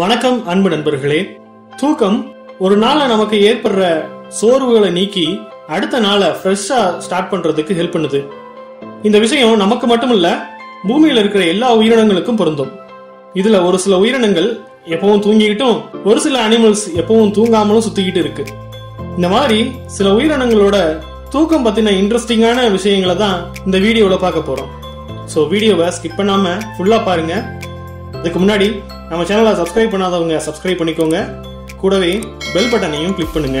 வணக்கம் அன்பு நண்பர்களே. தூக்கம் ஒரு நாள்ல நமக்கு ஏற்படுற சோர்வுகளை நீக்கி அடுத்த நாளை ஃப்ரெஷ்ஷா ஸ்டார்ட் பண்றதுக்கு ஹெல்ப் பண்ணுது. இந்த விஷயம் நமக்கு மட்டுமல்ல பூமியில இருக்கிற எல்லா உயிரினங்களுக்கும் பொருந்தும். இதுல ஒரு சில உயிரினங்கள் எப்பவும் தூங்கிக்கிட்டும் ஒரு சில அனிமல்ஸ் எப்பவும் தூங்காமலும் சுத்திக்கிட்டு இருக்கு. இந்த மாதிரி சில உயிரினங்களோட தூக்கம் பத்தின இன்ட்ரெஸ்டிங்கான விஷயங்களை தான் இந்த வீடியோல பார்க்க போறோம். ஸோ வீடியோவை ஸ்கிப் பண்ணாம ஃபுல்லா பாருங்க. அதுக்கு முன்னாடி நம்ம சேனலை சப்ஸ்கிரைப் பண்ணாதவங்க சப்ஸ்கிரைப் பண்ணிக்கோங்க. கூடவே பெல் பட்டனையும் கிளிக் பண்ணுங்க.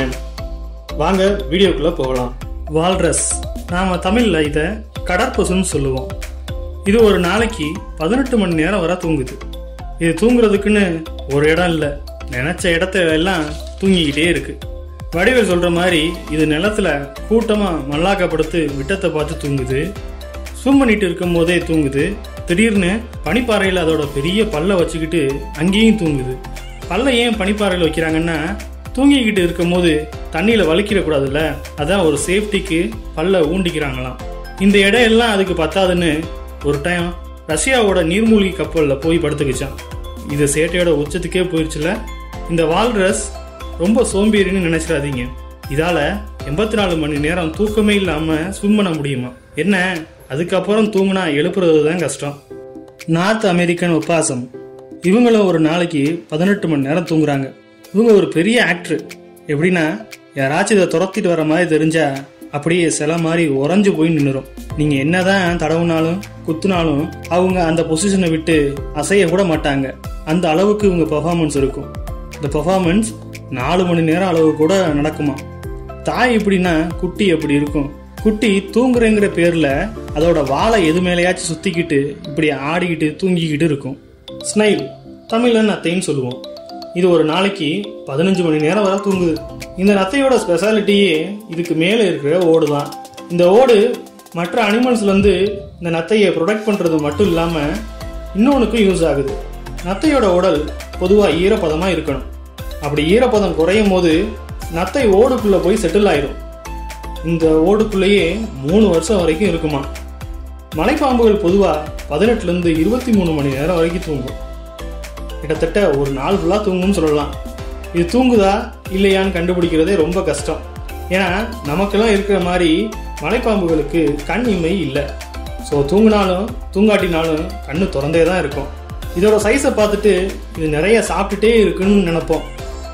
வாங்க வீடியோக்குள்ளே போகலாம். வால்ரஸ் நாம் தமிழில் இதை கடற்பசுன்னு சொல்லுவோம். இது ஒரு நாளைக்கு பதினெட்டு மணி நேரம் வர தூங்குது. இது தூங்குறதுக்குன்னு ஒரு இடம் இல்லை. நினச்ச இடத்த எல்லாம் தூங்கிக்கிட்டே இருக்கு. வடிவேல் சொல்கிற மாதிரி இது நிலத்துல கூட்டமாக மல்லாக்கப்படுத்து விட்டத்தை பார்த்து தூங்குது. ஸ்விம் பண்ணிட்டு இருக்கும் போதே தூங்குது. திடீர்னு பனிப்பாறையில் அதோட பெரிய பல்ல வச்சுக்கிட்டு அங்கேயும் தூங்குது. பல்ல ஏன் பனிப்பாறையில் வைக்கிறாங்கன்னா தூங்கிக்கிட்டு இருக்கும் போது தண்ணியில அதான் ஒரு சேஃப்டிக்கு பல்ல ஊண்டிக்கிறாங்களாம். இந்த இடம் எல்லாம் அதுக்கு பத்தாதுன்னு ஒரு டைம் ரஷ்யாவோட நீர்மூழ்கி கப்பலில் போய் படுத்துக்கிச்சான் இது சேட்டையோட உச்சத்துக்கே போயிடுச்சுல இந்த வால்ரஸ் ரொம்ப சோம்பேறின்னு நினைச்சிடாதீங்க. இதால் எண்பத்தி நாலு மணி நேரம் தூக்கமே இல்லாமல் ஸ்விம் பண்ண முடியுமா? என்ன? அதுக்கப்புறம் தூங்குனா எழுப்புறது தான் கஷ்டம். நார்த் அமெரிக்கன் உப்பாசம் இவங்களும் ஒரு நாளைக்கு பதினெட்டு மணி நேரம் தூங்குறாங்க. இவங்க ஒரு பெரிய ஆக்டர் எப்படின்னா யாராச்சும் இதை துரத்திட்டு வர மாதிரி தெரிஞ்சா அப்படியே சில மாதிரி உறைஞ்சு போய் நின்றுரும் நீங்க என்னதான் தடவுனாலும் குத்துனாலும் அவங்க அந்த பொசிஷனை விட்டு அசைய கூட மாட்டாங்க. அந்த அளவுக்கு இவங்க பெர்ஃபார்மன்ஸ் இருக்கும். இந்த பெர்ஃபார்மன்ஸ் நாலு மணி நேரம் அளவு கூட நடக்குமா தாய் எப்படின்னா குட்டி எப்படி இருக்கும். குட்டி தூங்குறேங்கிற பேரில் அதோட வாழை எது மேலேயாச்சும் சுற்றிக்கிட்டு இப்படி ஆடிக்கிட்டு தூங்கிக்கிட்டு இருக்கும். ஸ்னைல் தமிழன் நத்தைன்னு சொல்லுவோம். இது ஒரு நாளைக்கு பதினஞ்சு மணி நேரம் வரை தூங்குது. இந்த நத்தையோட ஸ்பெஷாலிட்டியே இதுக்கு மேலே இருக்கிற ஓடு தான். இந்த ஓடு மற்ற அனிமல்ஸ்லேருந்து இந்த நத்தையை ப்ரொடெக்ட் பண்ணுறது மட்டும் இல்லாமல் இன்னொன்றுக்கும் யூஸ் ஆகுது. நத்தையோட உடல் பொதுவாக ஈரப்பதமாக இருக்கணும். அப்படி ஈரப்பதம் குறையும் போது நத்தை ஓடுக்குள்ளே போய் செட்டில் ஆயிரும். இந்த ஓடுக்குள்ளேயே மூணு வருஷம் வரைக்கும் இருக்குமா? மலைப்பாம்புகள் பொதுவாக பதினெட்டுலேருந்து இருபத்தி மூணு மணி நேரம் வரைக்கும் தூங்கும். கிட்டத்தட்ட ஒரு நாள் ஃபுல்லாக தூங்கும்னு சொல்லலாம். இது தூங்குதா இல்லையான்னு கண்டுபிடிக்கிறதே ரொம்ப கஷ்டம். ஏன்னா நமக்கெல்லாம் இருக்கிற மாதிரி மலைப்பாம்புகளுக்கு கண் இமை இல்லை. ஸோ தூங்கினாலும் தூங்காட்டினாலும் கண்ணு திறந்தே தான் இருக்கும். இதோட சைஸை பார்த்துட்டு இது நிறைய சாப்பிட்டுட்டே இருக்குன்னு நினைப்போம்.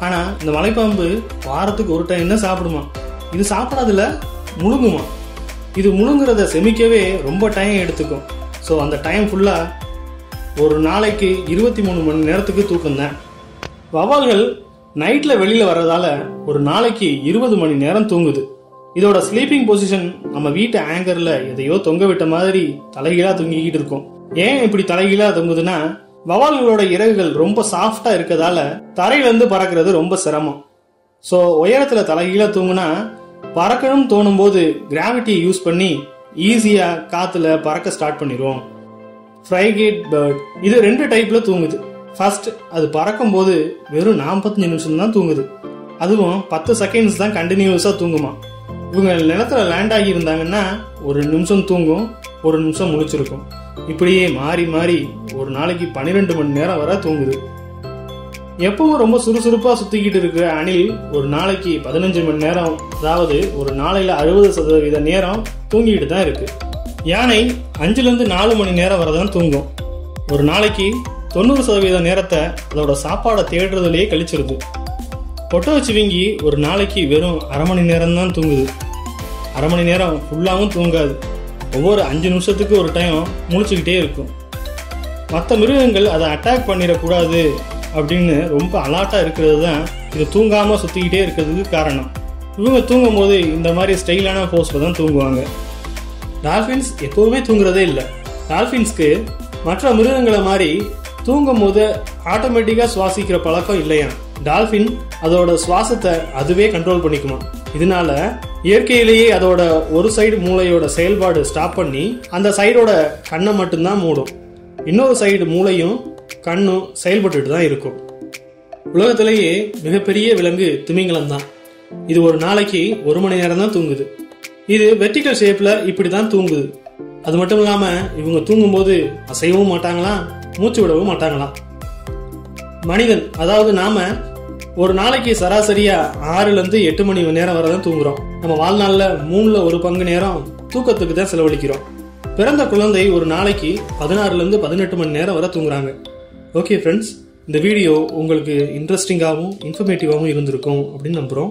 ஆனால் இந்த மலைப்பாம்பு வாரத்துக்கு ஒரு டைம் தான் சாப்பிடுமா? இது சாப்பிடாதுல முழுங்குமா? இது முழுங்குறத செமிக்கவே ரொம்ப டைம் எடுத்துக்கும். ஸோ அந்த டைம் ஃபுல்லாக ஒரு நாளைக்கு இருபத்தி மூணு மணி நேரத்துக்கு தூக்கம்தான். வவால்கள் நைட்டில் வெளியில் வர்றதால ஒரு நாளைக்கு இருபது மணி நேரம் தூங்குது. இதோட ஸ்லீப்பிங் பொசிஷன் நம்ம வீட்டு ஆங்கரில் எதையோ தொங்க விட்ட மாதிரி தலைகீழாக தொங்கிக்கிட்டு இருக்கும். ஏன் இப்படி தலைகீழாக தொங்குதுன்னா வவால்களோட இறகுகள் ரொம்ப சாஃப்டாக இருக்கதால தரையிலேருந்து பறக்கிறது ரொம்ப சிரமம். ஸோ உயரத்தில் தலைகீழாக தூங்குனா பறக்கணும் தோணும் போது கிராவிட்டியை யூஸ் பண்ணி ஈஸியா காத்துல பறக்க ஸ்டார்ட் பண்ணிடுவோம். ஃப்ரைகேட் பேர்ட் இது ரெண்டு டைப்ல தூங்குது. ஃபர்ஸ்ட் அது பறக்கும் போது வெறும் நாற்பத்தஞ்சு நிமிஷம் தான் தூங்குது. அதுவும் பத்து செகண்ட்ஸ் தான் கண்டினியூஸா தூங்குமா. இவங்க நிலத்துல லேண்ட் ஆகி இருந்தாங்கன்னா ஒரு நிமிஷம் தூங்கும் ஒரு நிமிஷம் முழிச்சிருக்கும். இப்படியே மாறி மாறி ஒரு நாளைக்கு பன்னிரெண்டு மணி நேரம் வர தூங்குது. எப்பவும் ரொம்ப சுறுசுறுப்பாக சுத்திக்கிட்டு இருக்கிற அணில் ஒரு நாளைக்கு பதினஞ்சு மணி நேரம் அதாவது ஒரு நாளையில் அறுபது சதவீத நேரம் தூங்கிட்டு தான் இருக்கு. யானை அஞ்சுலேருந்து நாலு மணி நேரம் வரை தான் தூங்கும். ஒரு நாளைக்கு தொண்ணூறு சதவீத நேரத்தை அதோட சாப்பாடை தேடுறதுலேயே கழிச்சிருது. ஒட்டகச்சிவிங்கி ஒரு நாளைக்கு வெறும் அரை மணி நேரம் தான் தூங்குது. அரை மணி நேரம் ஃபுல்லாகவும் தூங்காது. ஒவ்வொரு அஞ்சு நிமிஷத்துக்கு ஒரு டைம் முழிச்சுக்கிட்டே இருக்கும். மற்ற மிருகங்கள் அதை அட்டாக் பண்ணிடக்கூடாது. அப்படின்னு ரொம்ப அலாட்டாக இருக்கிறது தான் இது தூங்காமல் சுற்றிக்கிட்டே இருக்கிறதுக்கு காரணம். இவங்க தூங்கும் போது இந்த மாதிரி ஸ்டைலான போஸ்டில் தான் தூங்குவாங்க. டால்ஃபின்ஸ் எப்போவுமே தூங்குறதே இல்லை. டால்ஃபின்ஸ்க்கு மற்ற மிருகங்களை மாதிரி தூங்கும் போது ஆட்டோமேட்டிக்காக சுவாசிக்கிற பழக்கம் இல்லையா? டால்ஃபின் அதோட சுவாசத்தை அதுவே கண்ட்ரோல் பண்ணிக்குமா? இதனால இயற்கையிலேயே அதோட ஒரு சைடு மூளையோட செயல்பாடு ஸ்டாப் பண்ணி அந்த சைடோட கண்ணை மட்டும்தான் மூடும். இன்னொரு சைடு மூளையும் கண்ணும் செயல்பட்டுட்டு தான் இருக்கும். உலகத்திலேயே மிகப்பெரிய விலங்கு திமிங்கலம் தான் இது ஒரு நாளைக்கு ஒரு மணி நேரம் தான் தூங்குது. இது வெர்டிக்கல் ஷேப்ல இப்படி தான் தூங்குது. அது மட்டும் இல்லாம இவங்க தூங்கும்போது அசையவும் மாட்டாங்களாம் மூச்சு விடவும் மாட்டாங்களாம். மனிதன் அதாவது நாம ஒரு நாளைக்கு சராசரியா ஆறுல இருந்து எட்டு மணி நேரம் வரை தான் தூங்குறோம். நம்ம வாழ்நாள்ல மூணுல ஒரு பங்கு நேரம் தூக்கத்துக்கு தான் செலவழிக்கிறோம். பிறந்த குழந்தை ஒரு நாளைக்கு பதினாறுல இருந்து பதினெட்டு மணி நேரம் வரை தூங்குறாங்க. ஓகே ஃப்ரெண்ட்ஸ் இந்த வீடியோ உங்களுக்கு இன்ட்ரெஸ்டிங்காகவும் இன்ஃபர்மேட்டிவாகவும் இருந்திருக்கும் அப்படின்னு நம்புகிறோம்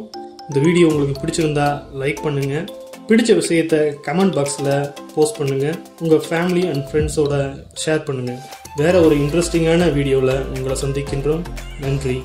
இந்த வீடியோ உங்களுக்கு பிடிச்சிருந்தா லைக் பண்ணுங்கள் பிடிச்ச விஷயத்த கமெண்ட் பாக்ஸில் போஸ்ட் பண்ணுங்கள் உங்கள் ஃபேமிலி அண்ட் ஃப்ரெண்ட்ஸோட ஷேர் பண்ணுங்கள் வேறு ஒரு இன்ட்ரெஸ்டிங்கான வீடியோவில் உங்களை சந்திக்கின்றோம். நன்றி.